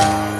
Bye.